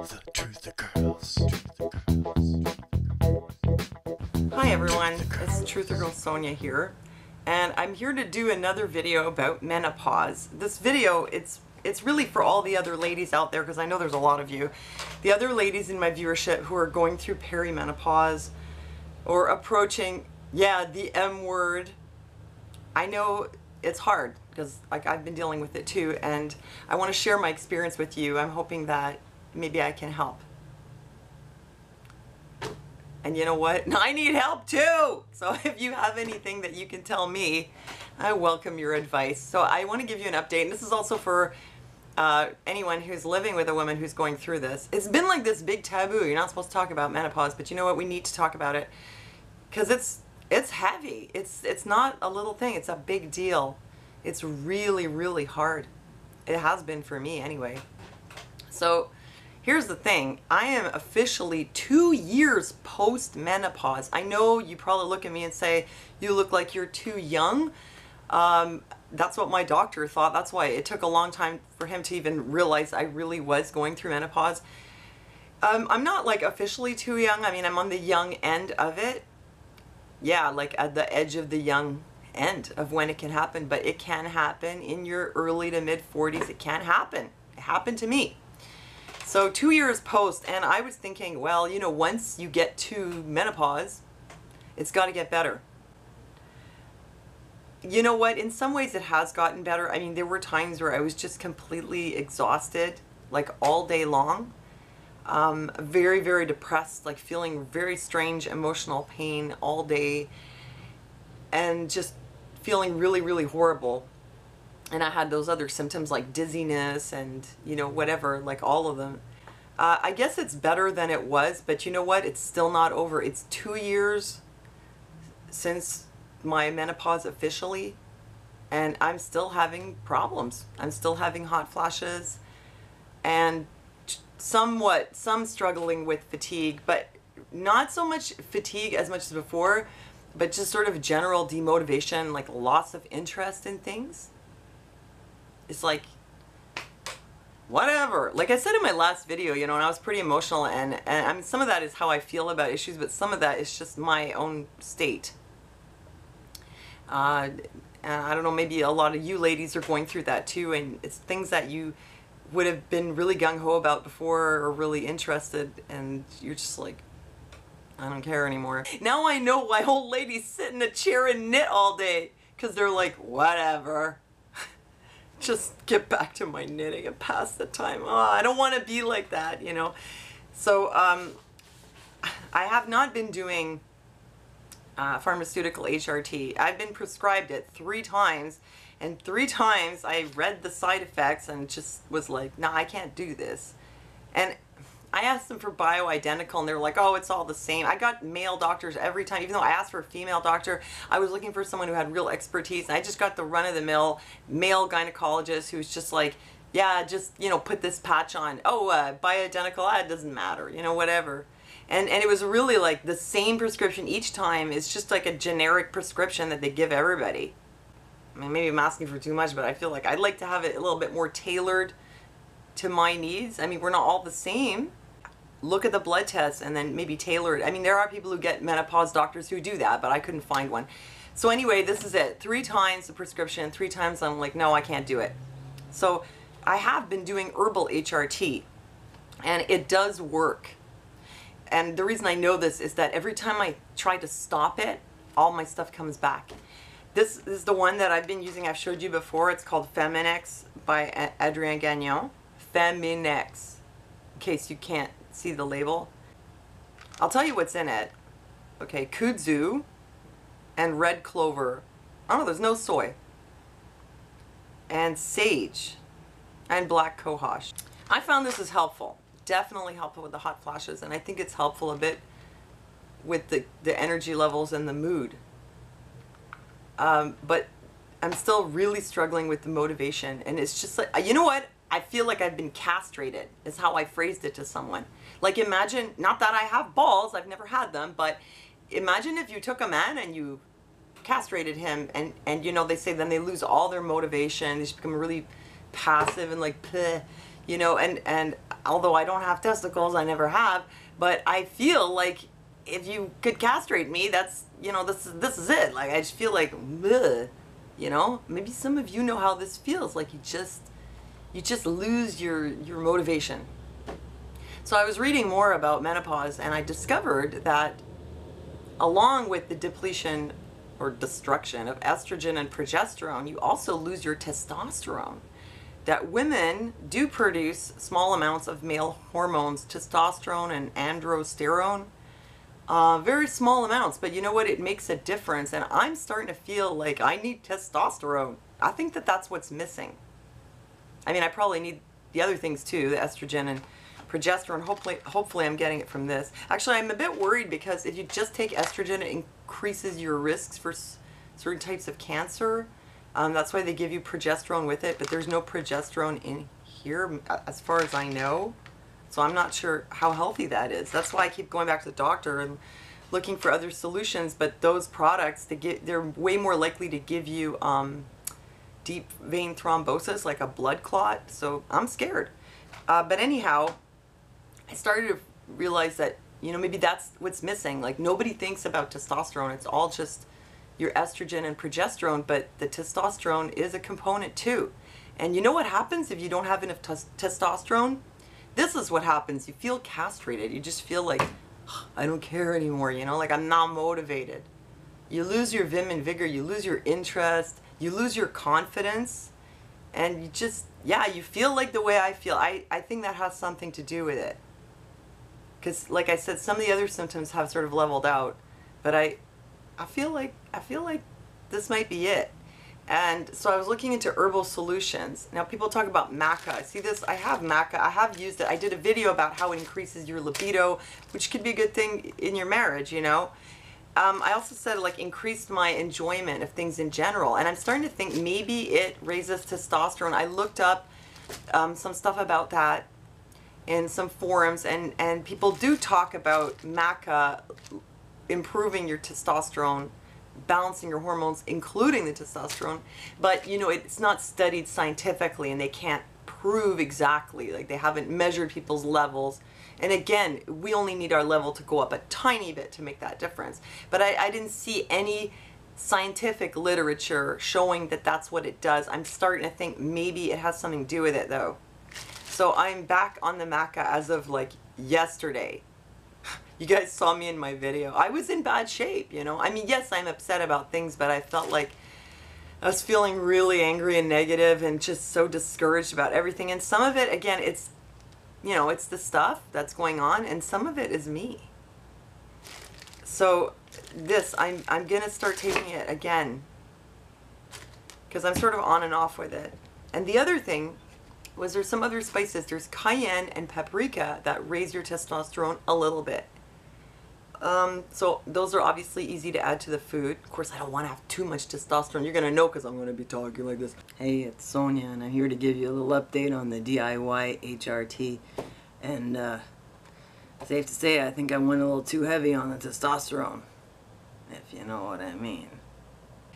The Truth Girls. Hi everyone, it's Truther Girl Sonia here, and I'm here to do another video about menopause. This video, it's it's really for all the other ladies out there because I know there's a lot of you. The other ladies in my viewership who are going through perimenopause or approaching, yeah, the M word. I know it's hard because like I've been dealing with it too and I want to share my experience with you. I'm hoping that maybe I can help. And you know what? I need help too. So if you have anything that you can tell me, I welcome your advice. So I want to give you an update. And this is also for uh, anyone who's living with a woman who's going through this. It's been like this big taboo. You're not supposed to talk about menopause, but you know what? We need to talk about it because it's it's heavy. It's it's not a little thing. It's a big deal. It's really really hard. It has been for me anyway. So Here's the thing, I am officially two years post menopause. I know you probably look at me and say, you look like you're too young. Um, that's what my doctor thought. That's why it took a long time for him to even realize I really was going through menopause. Um, I'm not like officially too young. I mean, I'm on the young end of it. Yeah, like at the edge of the young end of when it can happen, but it can happen in your early to mid 40s. It can happen. It happened to me. So two years post, and I was thinking, well, you know, once you get to menopause, it's got to get better. You know what? In some ways, it has gotten better. I mean, there were times where I was just completely exhausted, like all day long. Um, very, very depressed, like feeling very strange emotional pain all day, and just feeling really, really horrible and I had those other symptoms like dizziness and you know whatever like all of them. Uh, I guess it's better than it was but you know what? It's still not over. It's two years since my menopause officially and I'm still having problems. I'm still having hot flashes and somewhat some struggling with fatigue but not so much fatigue as much as before but just sort of general demotivation like loss of interest in things it's like whatever. Like i said in my last video you know and i was pretty emotional and, and i mean some of that is how i feel about issues but some of that is just my own state. Uh, and i don't know maybe a lot of you ladies are going through that too and it's things that you would have been really gung-ho about before or really interested and you're just like I don't care anymore. Now I know why old ladies sit in a chair and knit all day because they're like, whatever just get back to my knitting and pass the time. Oh, I don't want to be like that, you know. So um, I have not been doing uh, pharmaceutical HRT. I've been prescribed it three times and three times I read the side effects and just was like, nah, I can't do this. And I asked them for bioidentical and they were like, oh, it's all the same. I got male doctors every time. Even though I asked for a female doctor, I was looking for someone who had real expertise. And I just got the run of the mill male gynecologist who's just like, yeah, just, you know, put this patch on. Oh, uh, bioidentical, ah, it doesn't matter, you know, whatever. And, and it was really like the same prescription each time. It's just like a generic prescription that they give everybody. I mean, maybe I'm asking for too much, but I feel like I'd like to have it a little bit more tailored to my needs. I mean, we're not all the same look at the blood tests and then maybe tailor it. I mean, there are people who get menopause doctors who do that, but I couldn't find one. So anyway, this is it. Three times the prescription, three times I'm like, no, I can't do it. So I have been doing herbal HRT and it does work. And the reason I know this is that every time I try to stop it, all my stuff comes back. This, is the one that I've been using. I've showed you before. It's called Feminex by Adrien Gagnon. Feminex, in case you can't see the label. I'll tell you what's in it. Okay, kudzu and red clover. Oh, there's no soy. And sage and black cohosh. I found this is helpful. Definitely helpful with the hot flashes and I think it's helpful a bit with the, the energy levels and the mood. Um, but I'm still really struggling with the motivation and it's just like, you know what? I feel like I've been castrated is how I phrased it to someone. Like imagine, not that I have balls, I've never had them, but imagine if you took a man and you castrated him and, and you know, they say then they lose all their motivation, they just become really passive and like, Bleh, you know, and, and although I don't have testicles, I never have, but I feel like if you could castrate me, that's you know this is this is it. Like I just feel like, Bleh, you know, maybe some of you know how this feels. Like you just you just lose your your motivation. So I was reading more about menopause, and I discovered that along with the depletion or destruction of estrogen and progesterone, you also lose your testosterone. That women do produce small amounts of male hormones, testosterone and androsterone uh, very small amounts, but you know what? It makes a difference. And I'm starting to feel like I need testosterone. I think that that's what's missing. I mean, I probably need the other things too, the estrogen and progesterone. Hopefully, hopefully I'm getting it from this. Actually, I'm a bit worried because if you just take estrogen, it increases your risks for certain types of cancer. Um, that's why they give you progesterone with it, but there's no progesterone in here as far as I know. So I'm not sure how healthy that is. That's why I keep going back to the doctor and looking for other solutions. But those products, they get, they're way more likely to give you um, deep vein thrombosis, like a blood clot. So I'm scared. Uh, but anyhow, I started to realize that, you know, maybe that's what's missing. Like nobody thinks about testosterone. It's all just your estrogen and progesterone, but the testosterone is a component too. And you know what happens if you don't have enough testosterone? this is what happens. You feel castrated. You just feel like, I don't care anymore, you know, like I'm not motivated. You lose your vim and vigor, you lose your interest, you lose your confidence, and you just, yeah, you feel like the way I feel. I, I think that has something to do with it. Because, like I said, some of the other symptoms have sort of leveled out, but I, I feel like, I feel like this might be it. And so I was looking into herbal solutions. Now people talk about maca. I see this? I have maca. I have used it. I did a video about how it increases your libido, which could be a good thing in your marriage, you know. Um, I also said like increased my enjoyment of things in general. And I'm starting to think maybe it raises testosterone. I looked up um, some stuff about that in some forums and, and people do talk about maca improving your testosterone balancing your hormones, including the testosterone. But, you know, it's not studied scientifically and they can't prove exactly. Like, they haven't measured people's levels. And again, we only need our level to go up a tiny bit to make that difference. But I, I didn't see any scientific literature showing that that's what it does. I'm starting to think maybe it has something to do with it, though. So I'm back on the Maca as of like yesterday you guys saw me in my video. I was in bad shape, you know. I mean, yes, I'm upset about things, but I felt like I was feeling really angry and negative and just so discouraged about everything. And some of it, again, it's, you know, it's the stuff that's going on, and some of it is me. So this, I'm, I'm going to start taking it again because I'm sort of on and off with it. And the other thing was there's some other spices. There's cayenne and paprika that raise your testosterone a little bit. Um, so those are obviously easy to add to the food. Of course, I don't want to have too much testosterone. You're going to know because I'm going to be talking like this. Hey, it's Sonia, and I'm here to give you a little update on the DIY HRT. And uh, safe to say, I think I went a little too heavy on the testosterone, if you know what I mean.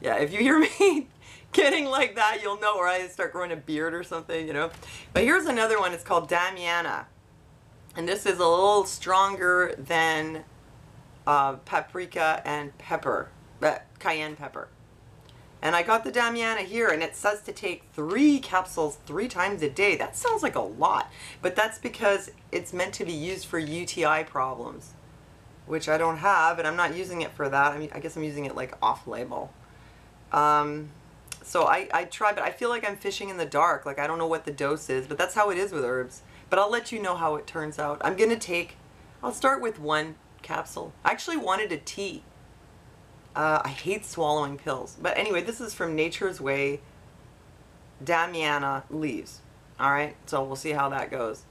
Yeah, if you hear me getting like that, you'll know where I start growing a beard or something, you know. But here's another one. It's called Damiana. And this is a little stronger than uh, paprika and pepper, uh, cayenne pepper. And I got the Damiana here and it says to take three capsules three times a day. That sounds like a lot, but that's because it's meant to be used for UTI problems, which I don't have and I'm not using it for that. I mean, I guess I'm using it like off label. Um, so I, I try, but I feel like I'm fishing in the dark. Like I don't know what the dose is, but that's how it is with herbs. But I'll let you know how it turns out. I'm going to take, I'll start with one capsule. I actually wanted a tea. Uh, I hate swallowing pills. But anyway, this is from Nature's Way Damiana leaves. All right, so we'll see how that goes.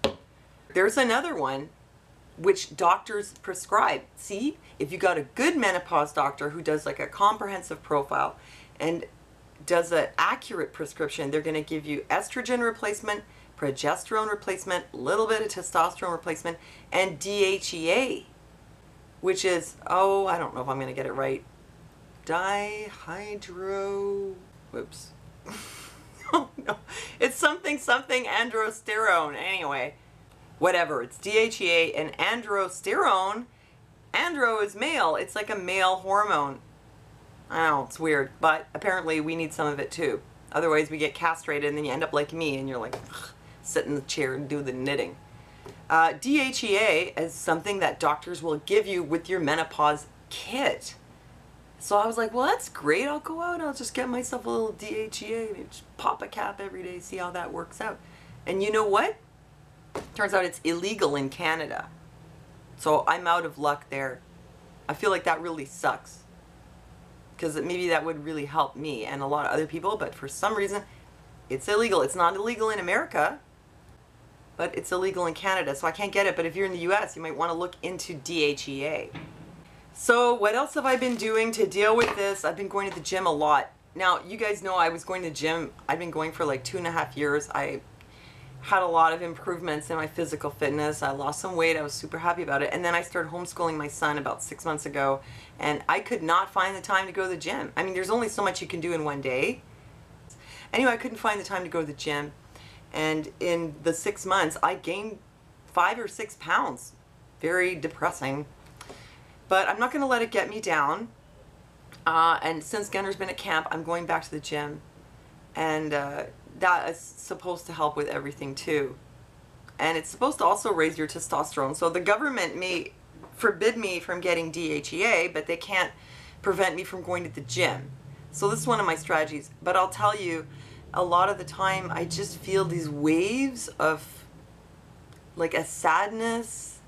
There's another one which doctors prescribe. See, if you got a good menopause doctor who does like a comprehensive profile and does an accurate prescription, they're going to give you estrogen replacement, progesterone replacement, a little bit of testosterone replacement, and DHEA which is, oh, I don't know if I'm going to get it right. Dihydro, whoops. oh no, it's something, something androsterone. Anyway, whatever. It's DHEA and androsterone. Andro is male. It's like a male hormone. I know, it's weird, but apparently we need some of it too. Otherwise, we get castrated and then you end up like me and you're like, ugh, sit in the chair and do the knitting. Uh, DHEA is something that doctors will give you with your menopause kit. So I was like, well, that's great. I'll go out. And I'll just get myself a little DHEA. and just pop a cap every day, see how that works out. And you know what? Turns out it's illegal in Canada. So I'm out of luck there. I feel like that really sucks. Because maybe that would really help me and a lot of other people, but for some reason, it's illegal. It's not illegal in America, but it's illegal in Canada, so I can't get it. But if you're in the US, you might want to look into DHEA. So what else have I been doing to deal with this? I've been going to the gym a lot. Now, you guys know I was going to the gym. I've been going for like two and a half years. I had a lot of improvements in my physical fitness. I lost some weight. I was super happy about it. And then I started homeschooling my son about six months ago, and I could not find the time to go to the gym. I mean, there's only so much you can do in one day. Anyway, I couldn't find the time to go to the gym. And in the six months, I gained five or six pounds. Very depressing. But I'm not going to let it get me down. Uh, and since Gunner's been at camp, I'm going back to the gym. And uh, that is supposed to help with everything too. And it's supposed to also raise your testosterone. So the government may forbid me from getting DHEA, but they can't prevent me from going to the gym. So this is one of my strategies. But I'll tell you, a lot of the time I just feel these waves of like a sadness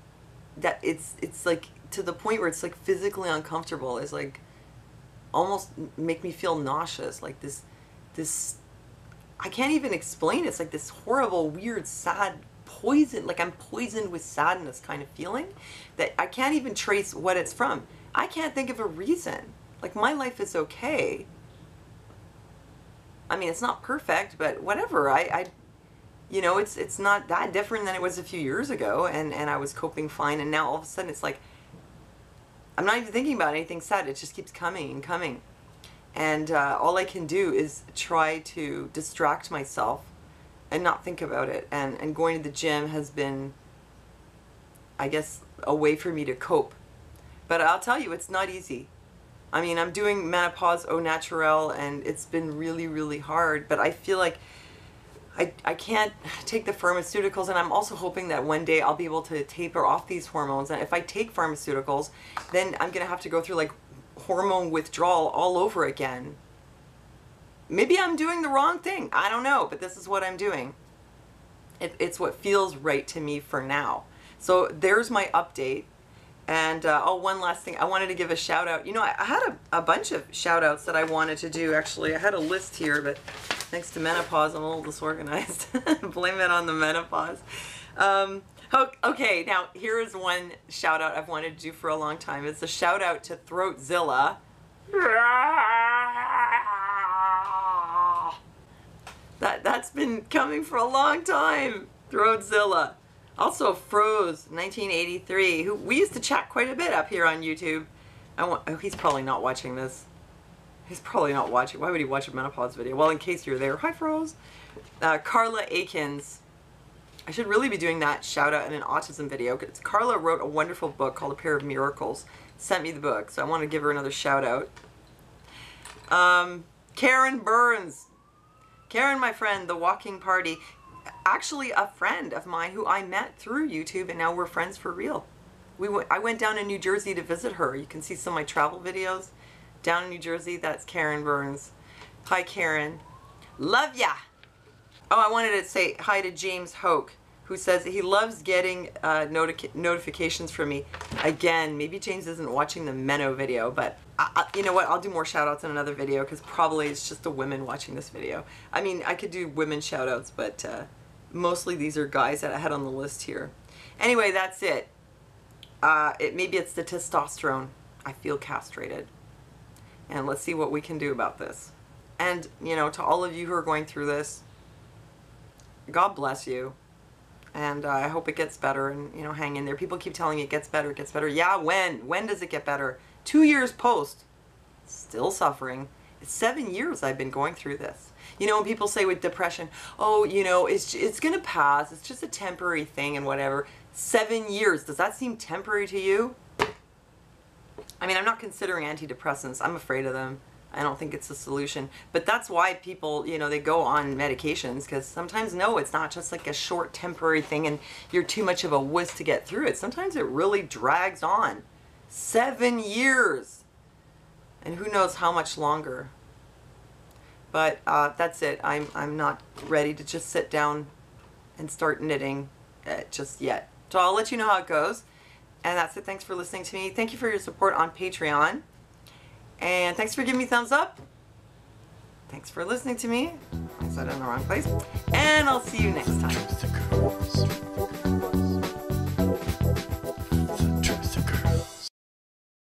that it's it's like to the point where it's like physically uncomfortable. It's like almost make me feel nauseous. Like this this I can't even explain it. It's like this horrible, weird, sad poison, like I'm poisoned with sadness kind of feeling that I can't even trace what it's from. I can't think of a reason. Like my life is okay. I mean, it's not perfect, but whatever. I, I you know, it's it's not that different than it was a few years ago, and and I was coping fine, and now all of a sudden it's like I'm not even thinking about anything sad. It just keeps coming and coming and uh, all I can do is try to distract myself and not think about it. And and going to the gym has been I guess a way for me to cope. But I'll tell you it's not easy. I mean I'm doing menopause au naturel and it's been really really hard but I feel like I, I can't take the pharmaceuticals and I'm also hoping that one day I'll be able to taper off these hormones. And if I take pharmaceuticals then I'm gonna have to go through like hormone withdrawal all over again. Maybe I'm doing the wrong thing. I don't know, but this is what I'm doing. It, it's what feels right to me for now. So there's my update. And uh, oh, one last thing. I wanted to give a shout out. You know, I, I had a, a bunch of shout outs that I wanted to do actually. I had a list here, but thanks to menopause, I'm a little disorganized. Blame it on the menopause. Um, Okay, now here is one shout out I've wanted to do for a long time. It's a shout out to Throatzilla. That, that's been coming for a long time. Throatzilla. Also Froze, 1983, who we used to chat quite a bit up here on YouTube. I want, oh, he's probably not watching this. He's probably not watching. Why would he watch a menopause video? Well, in case you're there. Hi, Froze. Uh, Carla Akins. I should really be doing that shout out in an autism video. Cause Carla wrote a wonderful book called A Pair of Miracles. Sent me the book, so I want to give her another shout out. Um, Karen Burns. Karen, my friend, the walking party. Actually, a friend of mine who I met through YouTube, and now we're friends for real. We I went down to New Jersey to visit her. You can see some of my travel videos down in New Jersey. That's Karen Burns. Hi, Karen. Love ya. Oh, I wanted to say hi to James Hoke, who says he loves getting uh, noti notifications from me. Again, maybe James isn't watching the meno video, but I, I, you know what? I'll do more shoutouts in another video because probably it's just the women watching this video. I mean, I could do women shoutouts, but uh, mostly these are guys that I had on the list here. Anyway, that's it. Uh, it maybe it's the testosterone. I feel castrated. And let's see what we can do about this. And, you know, to all of you who are going through this, God bless you. And uh, I hope it gets better and, you know, hang in there. People keep telling me it gets better, it gets better. Yeah, when? When does it get better? Two years post. Still suffering. seven years I've been going through this. You know, when people say with depression, oh, you know, it's it's gonna pass. It's just a temporary thing and whatever. Seven years. Does that seem temporary to you? I mean, I'm not considering antidepressants. I'm afraid of them. I don't think it's a solution. But that's why people, you know, they go on medications because sometimes, no, it's not just like a short temporary thing and you're too much of a wuss to get through it. Sometimes it really drags on. Seven years. And who knows how much longer. But uh, that's it. I'm, I'm not ready to just sit down and start knitting uh, just yet. So I'll let you know how it goes. And that's it. Thanks for listening to me. Thank you for your support on Patreon. And thanks for giving me thumbs up. Thanks for listening to me. I said in the wrong place. And I'll see you next time.